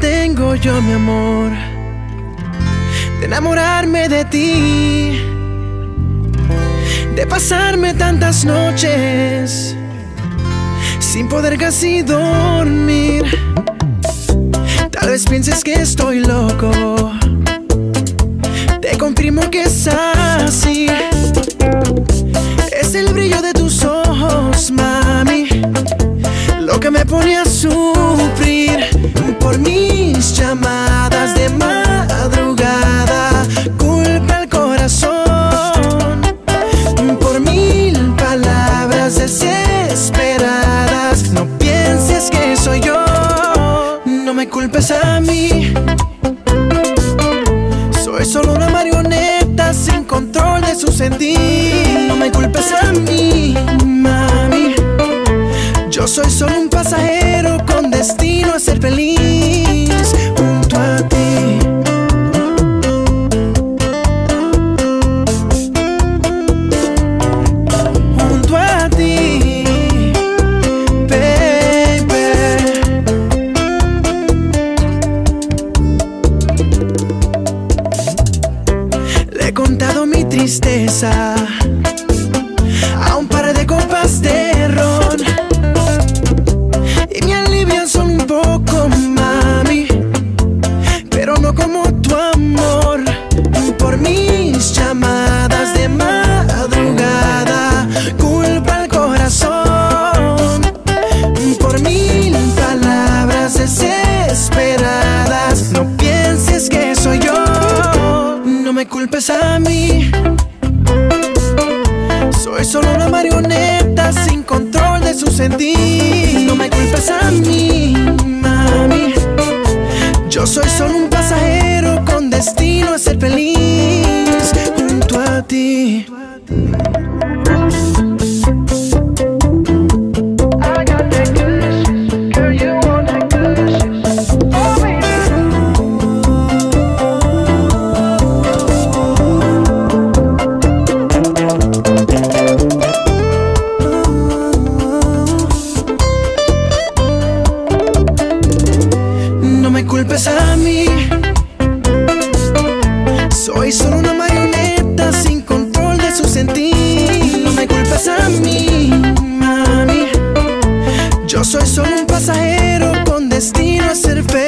tengo yo, mi amor, de enamorarme de ti, de pasarme tantas noches sin poder casi dormir. Tal vez pienses que estoy loco, te confirmo que es así. Es el brillo de tus ojos, mami, lo que me pone a culpes a mí. Soy solo una marioneta sin control de su sentir. No me culpes a mí, mami. Yo soy solo un pasajero con destino a ser feliz contado mi tristeza culpes a mí. Soy solo una marioneta sin control de su sentir. No me culpes a mí, mami. Yo soy solo un pasajero con destino a ser feliz junto a ti. Pasajero con destino a ser feliz.